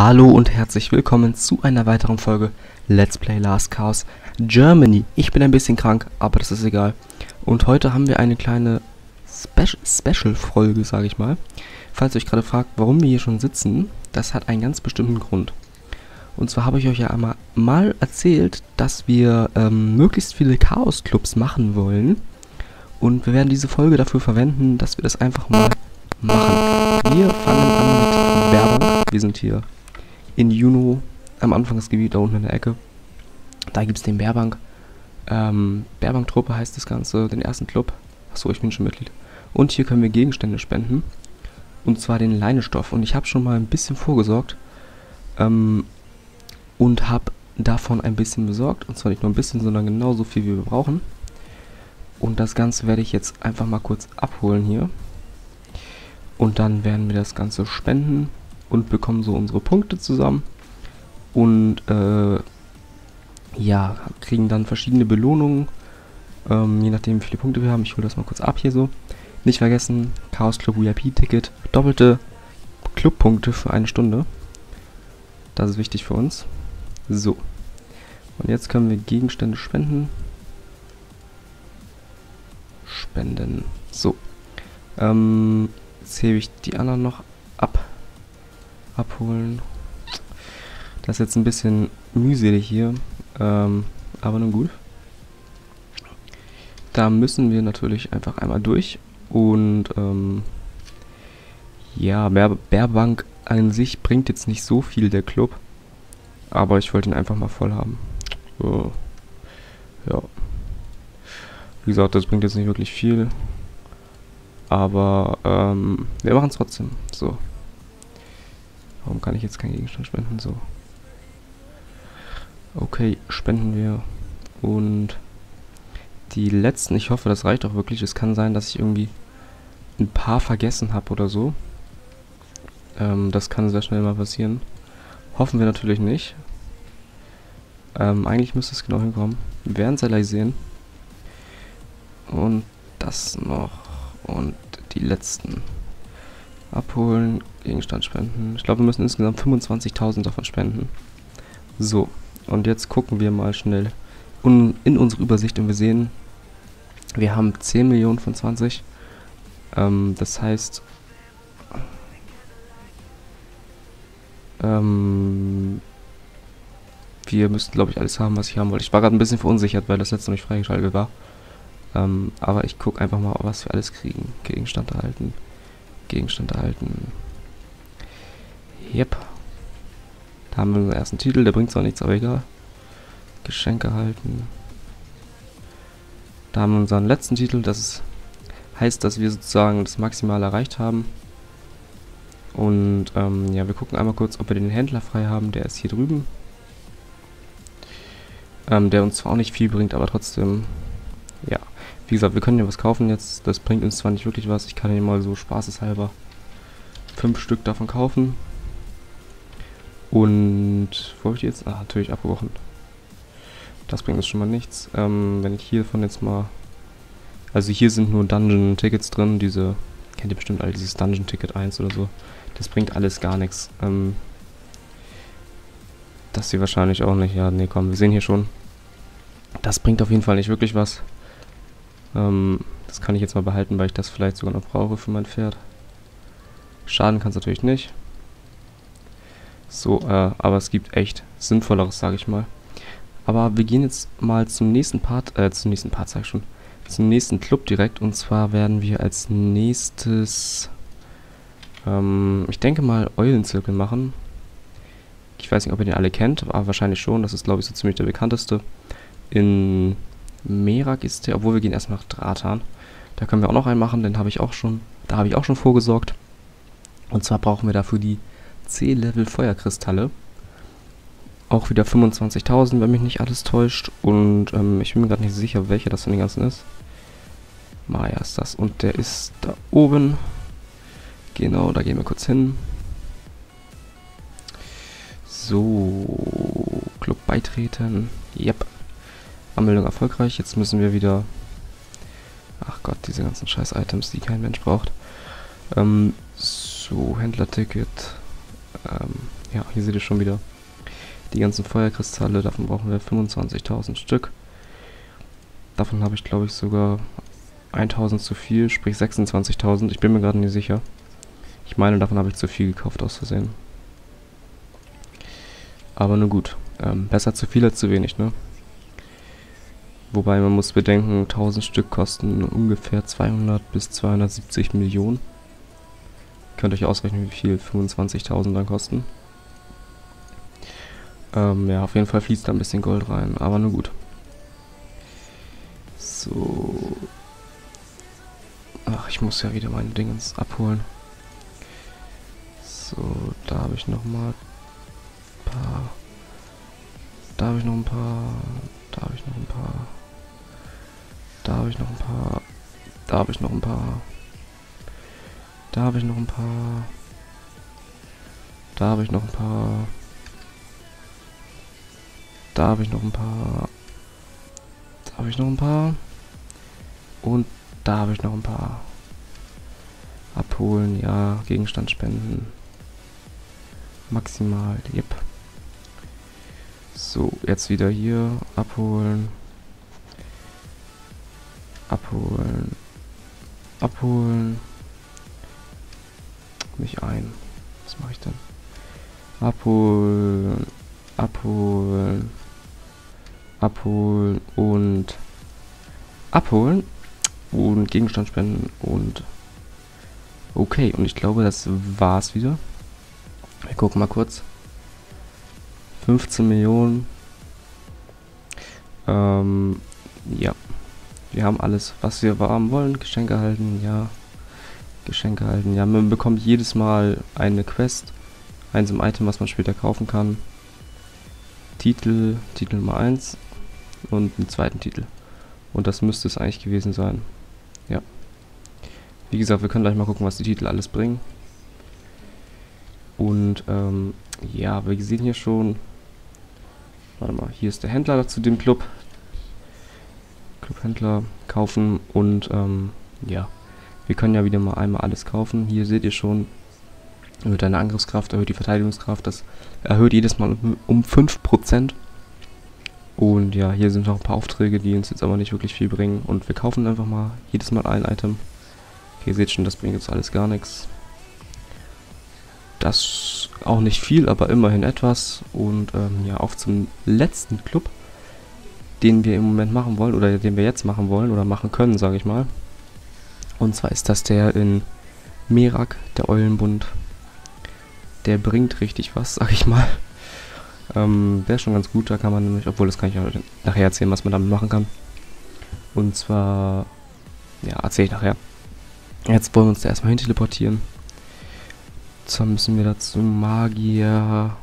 Hallo und herzlich willkommen zu einer weiteren Folge Let's Play Last Chaos Germany. Ich bin ein bisschen krank, aber das ist egal. Und heute haben wir eine kleine Spe Special-Folge, sage ich mal. Falls ihr euch gerade fragt, warum wir hier schon sitzen, das hat einen ganz bestimmten Grund. Und zwar habe ich euch ja einmal mal erzählt, dass wir ähm, möglichst viele Chaos-Clubs machen wollen. Und wir werden diese Folge dafür verwenden, dass wir das einfach mal machen. Wir fangen an mit Werbung. Wir sind hier in Juno am Anfang des Gebiets, da unten in der Ecke. Da gibt es den Bärbank. Ähm, Bärbank-Truppe heißt das Ganze, den ersten Club. Achso, ich bin schon Mitglied. Und hier können wir Gegenstände spenden. Und zwar den Leinestoff. Und ich habe schon mal ein bisschen vorgesorgt. Ähm, und habe davon ein bisschen besorgt. Und zwar nicht nur ein bisschen, sondern genauso viel, wie wir brauchen. Und das Ganze werde ich jetzt einfach mal kurz abholen hier. Und dann werden wir das Ganze spenden und bekommen so unsere Punkte zusammen. Und äh, ja, kriegen dann verschiedene Belohnungen, ähm, je nachdem wie viele Punkte wir haben. Ich hole das mal kurz ab hier so. Nicht vergessen, Chaos Club VIP Ticket, doppelte Clubpunkte für eine Stunde. Das ist wichtig für uns. So. Und jetzt können wir Gegenstände spenden. Spenden. So. Ähm, jetzt hebe ich die anderen noch ab abholen. Das ist jetzt ein bisschen mühselig hier, ähm, aber nun gut. Da müssen wir natürlich einfach einmal durch und ähm, ja, Bär Bärbank an sich bringt jetzt nicht so viel der Club, aber ich wollte ihn einfach mal voll haben. Ja. Wie gesagt, das bringt jetzt nicht wirklich viel. Aber ähm, wir machen es trotzdem. So. Warum kann ich jetzt keinen Gegenstand spenden? So. Okay, spenden wir. Und die letzten, ich hoffe, das reicht auch wirklich. Es kann sein, dass ich irgendwie ein paar vergessen habe oder so. Ähm, das kann sehr schnell mal passieren. Hoffen wir natürlich nicht. Ähm, eigentlich müsste es genau hinkommen. Wir werden es ja gleich sehen. Und das noch. Und die letzten. Abholen, Gegenstand spenden. Ich glaube, wir müssen insgesamt 25.000 davon spenden. So, und jetzt gucken wir mal schnell in unsere Übersicht und wir sehen, wir haben 10 Millionen von 20. Ähm, das heißt, ähm, wir müssten, glaube ich, alles haben, was ich haben wollte. Ich war gerade ein bisschen verunsichert, weil das letzte noch nicht freigeschaltet war. Ähm, aber ich gucke einfach mal, was wir alles kriegen. Gegenstand erhalten. Gegenstand erhalten. Yep. Da haben wir unseren ersten Titel, der bringt zwar nichts, aber egal. Geschenk erhalten. Da haben wir unseren letzten Titel, das ist, heißt, dass wir sozusagen das Maximal erreicht haben. Und ähm, ja, wir gucken einmal kurz, ob wir den Händler frei haben, der ist hier drüben. Ähm, der uns zwar auch nicht viel bringt, aber trotzdem, ja. Wie gesagt, wir können ja was kaufen jetzt. Das bringt uns zwar nicht wirklich was. Ich kann hier mal so spaßeshalber fünf Stück davon kaufen. Und wo habe ich jetzt? Ah, natürlich abgebrochen. Das bringt uns schon mal nichts. Ähm, wenn ich hiervon jetzt mal... Also hier sind nur Dungeon-Tickets drin. Diese... Kennt ihr bestimmt alle dieses Dungeon-Ticket 1 oder so. Das bringt alles gar nichts. Ähm, das hier wahrscheinlich auch nicht. Ja, nee, komm, wir sehen hier schon. Das bringt auf jeden Fall nicht wirklich was. Ähm, das kann ich jetzt mal behalten, weil ich das vielleicht sogar noch brauche für mein Pferd. Schaden kann es natürlich nicht. So, äh, aber es gibt echt Sinnvolleres, sage ich mal. Aber wir gehen jetzt mal zum nächsten Part, äh, zum nächsten Part, sag ich schon, zum nächsten Club direkt. Und zwar werden wir als nächstes, ähm, ich denke mal, Eulenzirkel machen. Ich weiß nicht, ob ihr den alle kennt, aber wahrscheinlich schon. Das ist, glaube ich, so ziemlich der bekannteste. In Merak ist der, obwohl wir gehen erstmal nach Dratan. Da können wir auch noch einen machen, den habe ich auch schon, da habe ich auch schon vorgesorgt. Und zwar brauchen wir dafür die C-Level Feuerkristalle. Auch wieder 25.000, wenn mich nicht alles täuscht. Und ähm, ich bin mir gerade nicht sicher, welcher das von den ganzen ist. Maya ist das. Und der ist da oben. Genau, da gehen wir kurz hin. So, Club beitreten. Yep. Anmeldung erfolgreich. Jetzt müssen wir wieder... Ach Gott, diese ganzen scheiß Items, die kein Mensch braucht. Ähm, so, Händlerticket. Ähm, Ja, hier seht ihr schon wieder die ganzen Feuerkristalle. Davon brauchen wir 25.000 Stück. Davon habe ich, glaube ich, sogar 1000 zu viel, sprich 26.000. Ich bin mir gerade nicht sicher. Ich meine, davon habe ich zu viel gekauft aus Versehen. Aber nur gut. Ähm, besser zu viel als zu wenig, ne? Wobei man muss bedenken, 1000 Stück kosten ungefähr 200 bis 270 Millionen. Könnt euch ausrechnen, wie viel 25.000 dann kosten. Ähm, ja, auf jeden Fall fließt da ein bisschen Gold rein, aber nur gut. So. Ach, ich muss ja wieder meine Dingens abholen. So, da habe ich noch mal ein paar. Da habe ich noch ein paar. Da habe ich noch ein paar. Da habe ich noch ein paar. Da habe ich noch ein paar. Da habe ich noch ein paar. Da habe ich noch ein paar. Und da habe ich noch ein paar. Abholen, ja. Gegenstand spenden. Maximal, yep. So, jetzt wieder hier. Abholen. Abholen. Abholen. Mich ein. Was mache ich denn? Abholen. Abholen. Abholen und abholen und Gegenstand spenden und okay und ich glaube das war's wieder wir gucken mal kurz 15 Millionen ähm, ja wir haben alles, was wir haben wollen. Geschenke erhalten, ja. Geschenke erhalten, ja. Man bekommt jedes Mal eine Quest. Eins im Item, was man später kaufen kann. Titel, Titel Nummer 1 und einen zweiten Titel. Und das müsste es eigentlich gewesen sein. Ja. Wie gesagt, wir können gleich mal gucken, was die Titel alles bringen. Und, ähm, ja, wir sehen hier schon... Warte mal, hier ist der Händler zu dem Club. Clubhändler kaufen und ähm, ja, wir können ja wieder mal einmal alles kaufen. Hier seht ihr schon, erhöht deine Angriffskraft, erhöht die Verteidigungskraft, das erhöht jedes Mal um 5%. Und ja, hier sind noch ein paar Aufträge, die uns jetzt aber nicht wirklich viel bringen. Und wir kaufen einfach mal jedes Mal ein Item. Okay, ihr seht schon, das bringt jetzt alles gar nichts. Das auch nicht viel, aber immerhin etwas. Und ähm, ja, auf zum letzten Club den wir im Moment machen wollen oder den wir jetzt machen wollen oder machen können, sage ich mal. Und zwar ist das der in Merak, der Eulenbund. Der bringt richtig was, sag ich mal. Ähm, ist schon ganz gut, da kann man nämlich, obwohl das kann ich auch nachher erzählen, was man damit machen kann. Und zwar, ja, erzähle ich nachher. Jetzt wollen wir uns da erstmal hin teleportieren. Zwar müssen wir dazu Magier.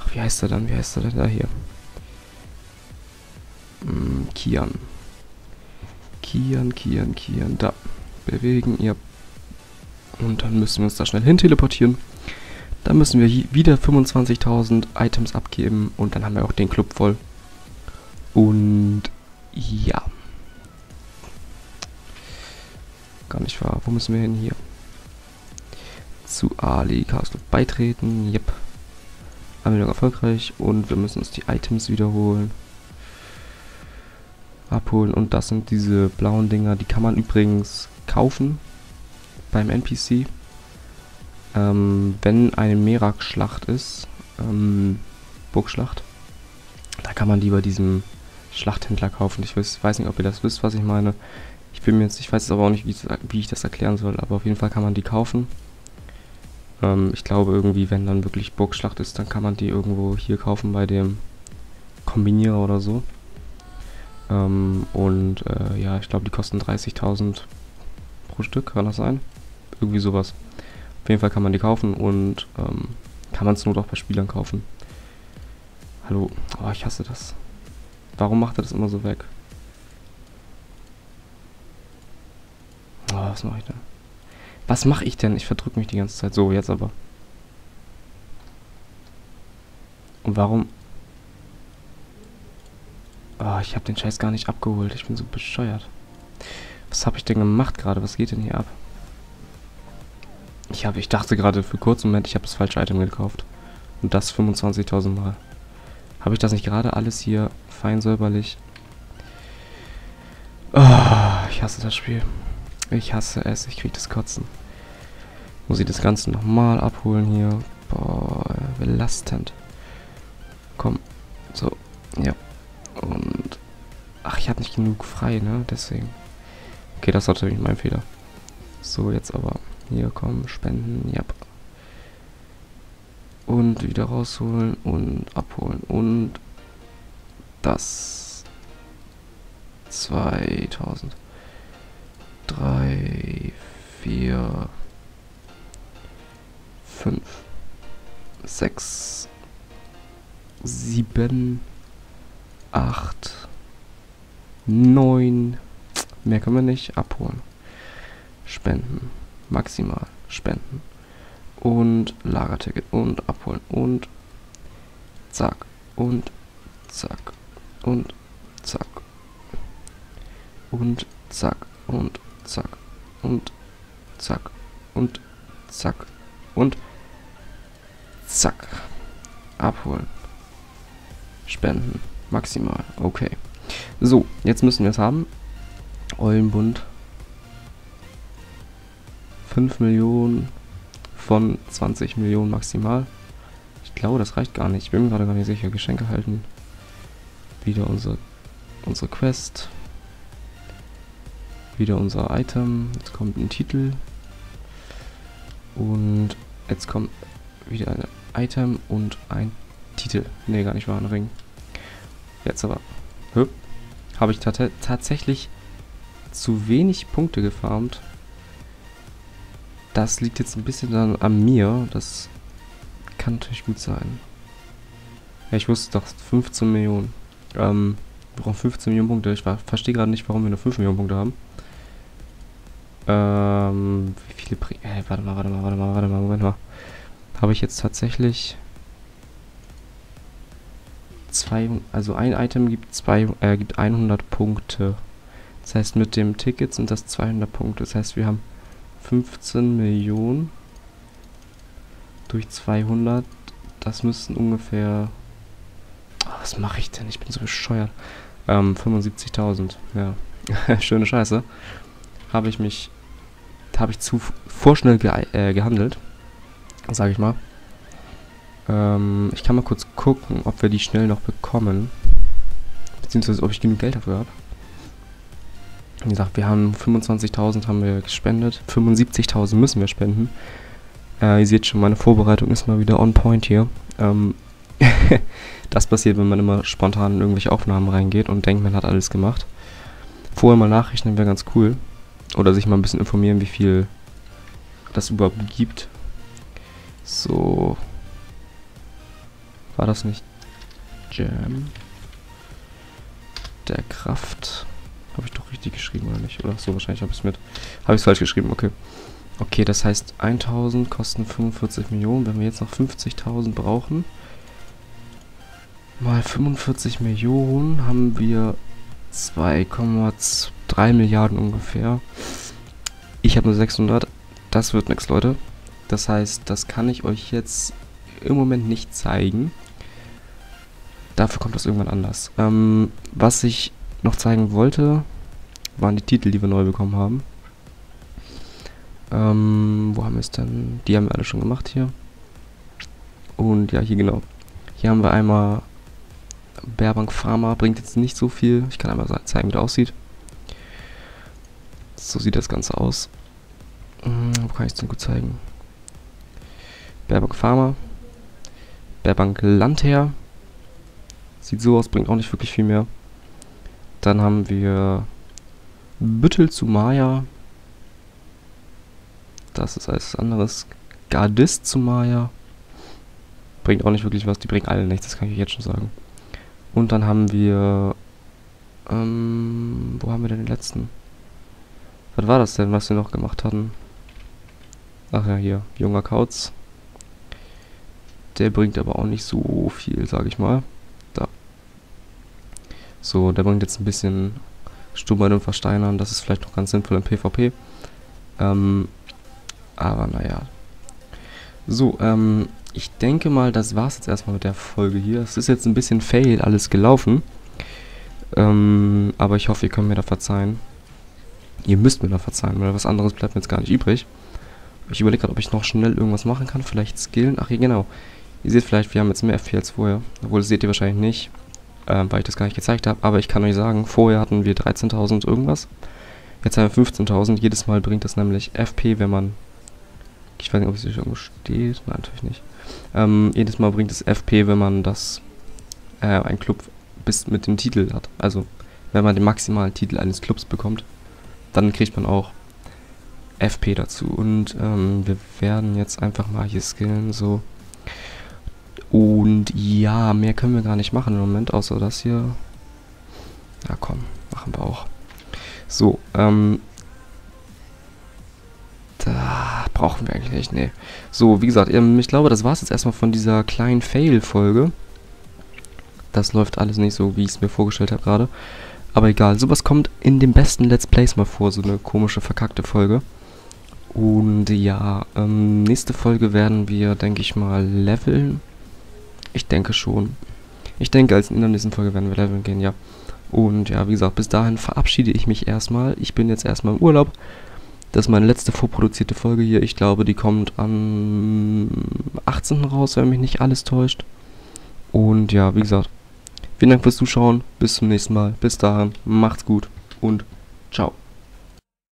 Ach, wie heißt er dann? Wie heißt er denn da hier? Hm, Kian. Kian, Kian, Kian. Da. Bewegen, ja. Und dann müssen wir uns da schnell hin teleportieren. Dann müssen wir wieder 25.000 Items abgeben und dann haben wir auch den Club voll. Und ja. Gar nicht wahr. Wo müssen wir hin hier? Zu Ali Castle beitreten. Yep. Anmeldung erfolgreich und wir müssen uns die Items wiederholen abholen. Und das sind diese blauen Dinger, die kann man übrigens kaufen beim NPC. Ähm, wenn eine Merak-Schlacht ist, ähm, Burgschlacht, da kann man die bei diesem Schlachthändler kaufen. Ich weiß, weiß nicht, ob ihr das wisst, was ich meine. Ich bin mir jetzt, ich weiß jetzt aber auch nicht, wie, wie ich das erklären soll, aber auf jeden Fall kann man die kaufen. Ähm, ich glaube irgendwie, wenn dann wirklich Burgschlacht ist, dann kann man die irgendwo hier kaufen bei dem Kombinierer oder so. Ähm, und äh, ja, ich glaube, die kosten 30.000 pro Stück, kann das sein? Irgendwie sowas. Auf jeden Fall kann man die kaufen und ähm, kann man es nur doch bei Spielern kaufen. Hallo, oh, ich hasse das. Warum macht er das immer so weg? Oh, was mache ich denn? Was mache ich denn? Ich verdrücke mich die ganze Zeit. So, jetzt aber. Und warum Oh, ich habe den Scheiß gar nicht abgeholt. Ich bin so bescheuert. Was habe ich denn gemacht gerade? Was geht denn hier ab? Ich, hab, ich dachte gerade für kurzen Moment, ich habe das falsche Item gekauft. Und das 25.000 Mal. Habe ich das nicht gerade alles hier fein säuberlich? Oh, ich hasse das Spiel. Ich hasse es. Ich krieg das Kotzen. Muss ich das Ganze nochmal abholen hier. Boah, belastend. Komm. So. Ja. Und... Ach, ich hatte nicht genug frei, ne? Deswegen. Okay, das war natürlich mein Fehler. So, jetzt aber. Hier, komm, spenden. Ja. Und wieder rausholen und abholen. Und... Das... 2000. 3, 4... 5, 6, 7, 8, 9. Mehr können wir nicht abholen. Spenden. Maximal. Spenden. Und Lagerticket. Und abholen. Und zack. Und zack. Und zack. Und zack. Und zack. Und zack. Und zack. Und Zack. Abholen. Spenden. Maximal. Okay. So, jetzt müssen wir es haben. Eulenbund. 5 Millionen von 20 Millionen maximal. Ich glaube, das reicht gar nicht. Ich bin mir gerade gar nicht sicher. Geschenke halten. Wieder unsere, unsere Quest. Wieder unser Item. Jetzt kommt ein Titel. Und jetzt kommt wieder ein Item und ein Titel. Ne, gar nicht wahr, ein Ring. Jetzt aber. Habe ich tatsächlich zu wenig Punkte gefarmt. Das liegt jetzt ein bisschen dann an mir. Das kann natürlich gut sein. Ja, ich wusste doch 15 Millionen. Ähm, wir brauchen 15 Millionen Punkte. Ich verstehe gerade nicht, warum wir nur 5 Millionen Punkte haben. Ähm, wie viele... Pri äh, warte mal, warte mal, warte mal, warte mal, Moment mal habe ich jetzt tatsächlich zwei, also ein Item gibt zwei, äh, gibt 100 Punkte. Das heißt, mit dem Ticket sind das 200 Punkte. Das heißt, wir haben 15 Millionen durch 200. Das müssten ungefähr, oh, was mache ich denn? Ich bin so bescheuert. Ähm, 75.000, ja. Schöne Scheiße. Habe ich mich, habe ich zu vorschnell ge äh, gehandelt sage ich mal. Ähm, ich kann mal kurz gucken, ob wir die schnell noch bekommen. Beziehungsweise, ob ich genug Geld dafür habe. Wie gesagt, wir haben 25.000 haben wir gespendet. 75.000 müssen wir spenden. Äh, ihr seht schon, meine Vorbereitung ist mal wieder on point hier. Ähm, das passiert, wenn man immer spontan in irgendwelche Aufnahmen reingeht und denkt, man hat alles gemacht. Vorher mal nachrechnen wäre ganz cool. Oder sich mal ein bisschen informieren, wie viel das überhaupt gibt. So. War das nicht Jam? Der Kraft. Habe ich doch richtig geschrieben oder nicht? Oder so, wahrscheinlich habe ich es mit. Habe ich es falsch geschrieben, okay. Okay, das heißt 1000 kosten 45 Millionen. Wenn wir jetzt noch 50.000 brauchen, mal 45 Millionen, haben wir 2,3 Milliarden ungefähr. Ich habe nur 600. Das wird nichts, Leute. Das heißt, das kann ich euch jetzt im Moment nicht zeigen. Dafür kommt das irgendwann anders. Ähm, was ich noch zeigen wollte, waren die Titel, die wir neu bekommen haben. Ähm, wo haben wir es denn? Die haben wir alle schon gemacht hier. Und ja, hier genau. Hier haben wir einmal Bärbank Pharma, bringt jetzt nicht so viel. Ich kann einmal zeigen, wie das aussieht. So sieht das Ganze aus. Hm, wo kann ich es denn gut zeigen? Baerbank Farmer. Baerbank Landherr. Sieht so aus, bringt auch nicht wirklich viel mehr. Dann haben wir Büttel zu Maya. Das ist alles anderes. Gardist zu Maya. Bringt auch nicht wirklich was. Die bringen alle nichts, das kann ich jetzt schon sagen. Und dann haben wir... Ähm, wo haben wir denn den letzten? Was war das denn, was wir noch gemacht hatten? Ach ja, hier. Junger Kauz. Der bringt aber auch nicht so viel, sage ich mal. So, der bringt jetzt ein bisschen Stummern und Versteinern. Das ist vielleicht noch ganz sinnvoll im PvP. Ähm, aber naja, So, ähm, ich denke mal, das war's jetzt erstmal mit der Folge hier. Es ist jetzt ein bisschen fail alles gelaufen. Ähm, aber ich hoffe, ihr könnt mir da verzeihen. Ihr müsst mir da verzeihen, weil was anderes bleibt mir jetzt gar nicht übrig. Ich überlege gerade, ob ich noch schnell irgendwas machen kann. Vielleicht skillen. Ach, hier genau. Ihr seht vielleicht, wir haben jetzt mehr FP als vorher. Obwohl, das seht ihr wahrscheinlich nicht, äh, weil ich das gar nicht gezeigt habe. Aber ich kann euch sagen, vorher hatten wir 13.000 irgendwas. Jetzt haben wir 15.000. Jedes Mal bringt das nämlich FP, wenn man... Ich weiß nicht, ob es hier irgendwo steht. Nein, natürlich nicht. Ähm, jedes Mal bringt es FP, wenn man das... Äh, ein Club bis mit dem Titel hat. Also, wenn man den maximalen Titel eines Clubs bekommt, dann kriegt man auch FP dazu. Und ähm, wir werden jetzt einfach mal hier skillen, so. Und ja, mehr können wir gar nicht machen im Moment, außer das hier. Ja, komm, machen wir auch. So, ähm. Da brauchen wir eigentlich nicht, nee. So, wie gesagt, ähm, ich glaube, das war es jetzt erstmal von dieser kleinen Fail-Folge. Das läuft alles nicht so, wie ich es mir vorgestellt habe gerade. Aber egal, sowas kommt in den besten Let's Plays mal vor, so eine komische, verkackte Folge. Und ja, ähm, nächste Folge werden wir, denke ich mal, leveln. Ich denke schon. Ich denke, als in der nächsten Folge werden wir leveln gehen, ja. Und ja, wie gesagt, bis dahin verabschiede ich mich erstmal. Ich bin jetzt erstmal im Urlaub. Das ist meine letzte vorproduzierte Folge hier. Ich glaube, die kommt am 18. raus, wenn mich nicht alles täuscht. Und ja, wie gesagt, vielen Dank fürs Zuschauen. Bis zum nächsten Mal. Bis dahin, macht's gut und ciao.